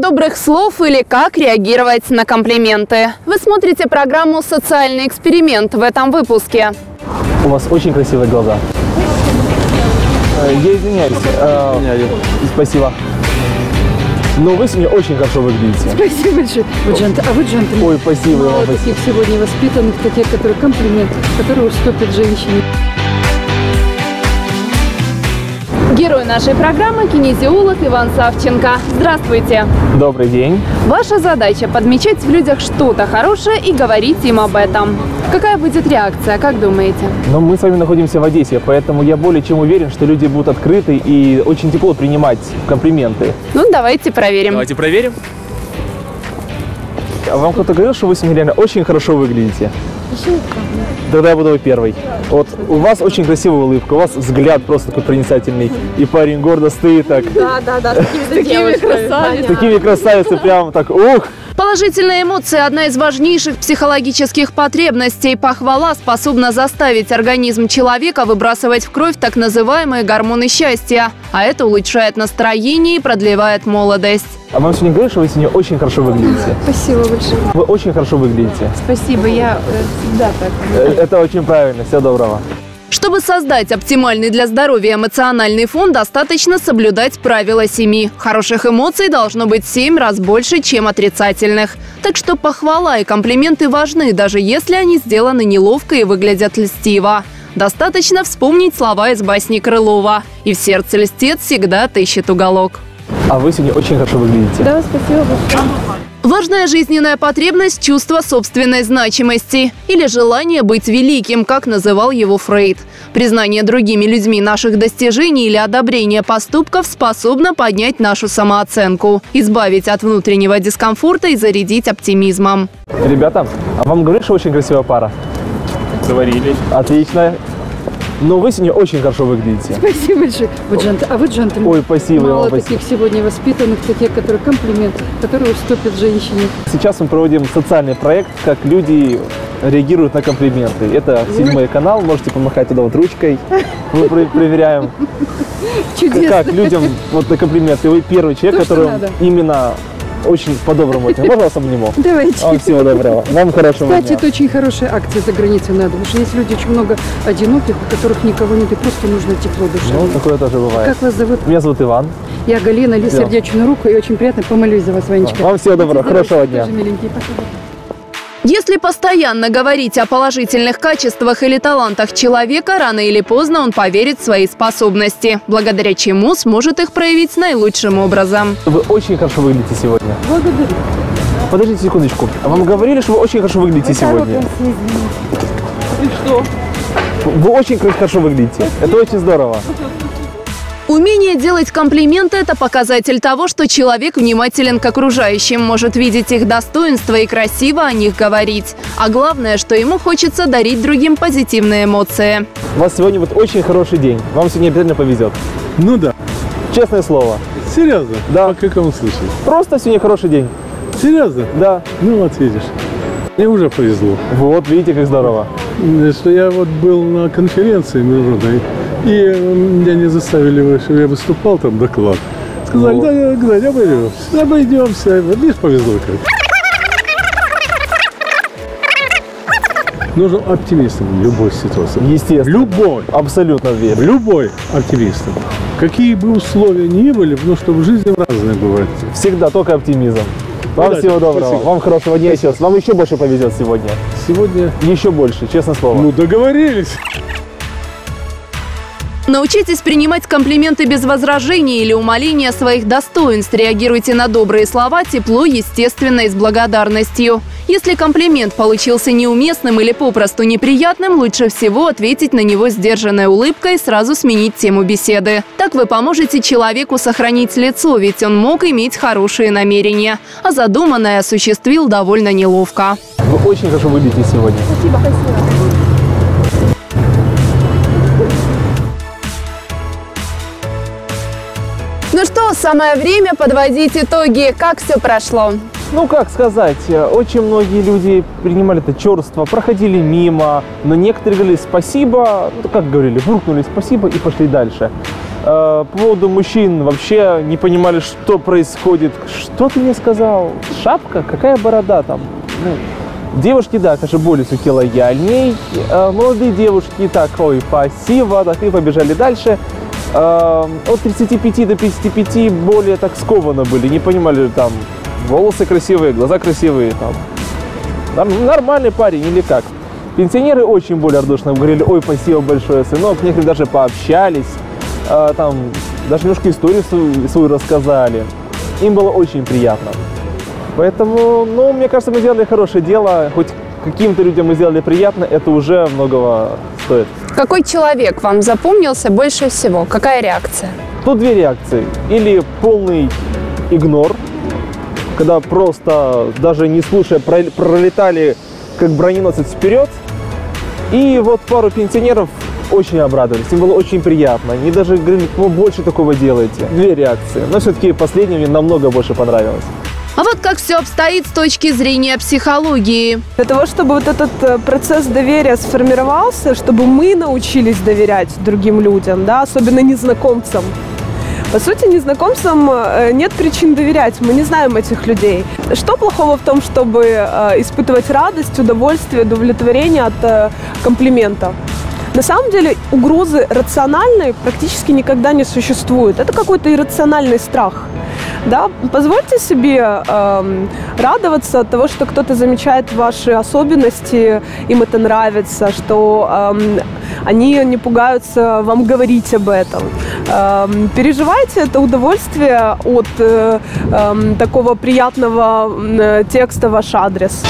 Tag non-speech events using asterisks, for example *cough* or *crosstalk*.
добрых слов или как реагировать на комплименты. Вы смотрите программу «Социальный эксперимент» в этом выпуске. У вас очень красивые глаза. Э, Я извиняюсь. э, Спасибо. Но вы сегодня очень хорошо выглядите. Спасибо большое. Вы джент- А вы джентльмен. Ой, спасибо Мало таких сегодня воспитанных, таких, которые комплимент, которые уступят женщине. Герой нашей программы – кинезиолог Иван Савченко. Здравствуйте. Добрый день. Ваша задача – подмечать в людях что-то хорошее и говорить им об этом. Какая будет реакция, как думаете? Но мы с вами находимся в Одессе, поэтому я более чем уверен, что люди будут открыты и очень тепло принимать комплименты. Ну, давайте проверим. Давайте проверим. А вам кто-то говорил, что вы сегодня реально очень хорошо выглядите? Тогда я буду первый. Вот у вас очень красивая улыбка, у вас взгляд просто такой проницательный. И парень гордо стоит так, Да, да, да, такими красавицами. такими красавицами, прям так, ух! Положительная эмоция – одна из важнейших психологических потребностей. Похвала способна заставить организм человека выбрасывать в кровь так называемые гормоны счастья. А это улучшает настроение и продлевает молодость. А вам сегодня говорят, что вы сегодня очень хорошо выглядите? *laughs* Спасибо большое. Вы очень хорошо выглядите. Спасибо, я э, всегда так. Э, Это очень правильно. Всего доброго. Чтобы создать оптимальный для здоровья эмоциональный фон, достаточно соблюдать правила семи. Хороших эмоций должно быть в семь раз больше, чем отрицательных. Так что похвала и комплименты важны, даже если они сделаны неловко и выглядят льстиво. Достаточно вспомнить слова из басни Крылова. И в сердце льстец всегда отыщет уголок. А вы сегодня очень хорошо выглядите. Да, спасибо большое. Важная жизненная потребность – чувство собственной значимости или желание быть великим, как называл его Фрейд. Признание другими людьми наших достижений или одобрение поступков способно поднять нашу самооценку, избавить от внутреннего дискомфорта и зарядить оптимизмом. Ребята, а вам говорят, что очень красивая пара? Говорили. Отлично. Но вы сегодня очень хорошо выглядите. Спасибо большое. Вы джент- А вы джентльмен. Ой, спасибо вам. Мало спасибо. таких сегодня воспитанных, таких, которые комплимент, которые уступят женщине. Сейчас мы проводим социальный проект, как люди реагируют на комплименты. Это седьмой канал, можете помахать туда вот ручкой. Мы про- проверяем, *laughs* Чудесно. как людям вот на комплименты. Вы первый человек, То, который именно очень по-доброму. Можно вас обниму? Давайте. Вам всего доброго. Вам хорошего Кстати, дня. это очень хорошая акция за границей надо, потому что есть люди очень много одиноких, у которых никого нет, и просто нужно тепло Ну, душевное. такое тоже бывает. Как вас зовут? Меня зовут Иван. Я Галина, Ли, сердечную руку, и очень приятно помолюсь за вас, Ванечка. Вам всего доброго, хорошего дня. тоже миленькие, спасибо. Если постоянно говорить о положительных качествах или талантах человека, рано или поздно он поверит в свои способности, благодаря чему сможет их проявить наилучшим образом. Вы очень хорошо выглядите сегодня. Благодарю. Подождите секундочку. Вам говорили, что вы очень хорошо выглядите сегодня? Вы очень хорошо выглядите. Это очень здорово. Умение делать комплименты – это показатель того, что человек внимателен к окружающим, может видеть их достоинства и красиво о них говорить. А главное, что ему хочется дарить другим позитивные эмоции. У вас сегодня вот очень хороший день. Вам сегодня обязательно повезет. Ну да. Честное слово. Серьезно? Да. По какому случаю? Просто сегодня хороший день. Серьезно? Да. Ну вот видишь. Мне уже повезло. Вот, видите, как здорово. Что я вот был на конференции международной, и меня не заставили, чтобы я выступал там доклад. Сказали, Вот. да, я, Гнать, обойдемся, обойдемся. Вот Видишь, повезло как. Нужен оптимистом в любой ситуации. Естественно. Любой. Абсолютно верю. Любой оптимистом. Какие бы условия ни были, потому что в жизни разное бывает. Всегда только оптимизм. Вам Удачи, всего доброго. спасибо. Вам хорошего дня еще. раз. Вам еще больше повезет сегодня. Сегодня, Еще больше, честное слово. ну, договорились. Научитесь принимать комплименты без возражений или умаления своих достоинств. Реагируйте на добрые слова тепло, естественно и с благодарностью. Если комплимент получился неуместным или попросту неприятным, лучше всего ответить на него сдержанной улыбкой и сразу сменить тему беседы. Так вы поможете человеку сохранить лицо, ведь он мог иметь хорошие намерения, а задуманное осуществил довольно неловко. Вы очень хорошо выглядите сегодня. Ну что, самое время подводить итоги. Как все прошло? Ну, как сказать, э, очень многие люди принимали это черство, проходили мимо, но некоторые говорили спасибо, ну, как говорили, буркнули спасибо и пошли дальше. Э, По поводу мужчин вообще не понимали, что происходит. Что ты мне сказал? Шапка? Какая борода там? Ну, девушки, да, конечно, более все лояльней. Э, Молодые девушки, так, ой, спасибо, так и побежали дальше. Э, От 35 до 55 более так скованно были, не понимали там, волосы красивые, глаза красивые, там нормальный парень или как. Пенсионеры очень более радушно говорили, ой, спасибо большое, сынок, некоторые даже пообщались, э, там, даже немножко историю свою, свою рассказали. Им было очень приятно. Поэтому, ну, мне кажется, мы сделали хорошее дело, хоть каким-то людям мы сделали приятно, это уже многого стоит. Какой человек вам запомнился больше всего? Какая реакция? Тут две реакции. Или полный игнор, когда просто, даже не слушая, про- пролетали как броненосец вперед. И вот пару пенсионеров очень обрадовались, им было очень приятно. Они даже говорили, ну больше такого делайте. Две реакции. Но все-таки последняя мне намного больше понравилась. А вот как все обстоит с точки зрения психологии. Для того, чтобы вот этот э, процесс доверия сформировался, чтобы мы научились доверять другим людям, да, особенно незнакомцам. По сути, незнакомцам э, нет причин доверять, мы не знаем этих людей. Что плохого в том, чтобы э, испытывать радость, удовольствие, удовлетворение от комплимента? На самом деле угрозы рациональной практически никогда не существует. Это какой-то иррациональный страх. Да, позвольте себе эм, радоваться от того, что кто-то замечает ваши особенности, им это нравится, что эм, они не пугаются вам говорить об этом. Эм, переживайте это удовольствие от э, эм, такого приятного э, текста в ваш адрес.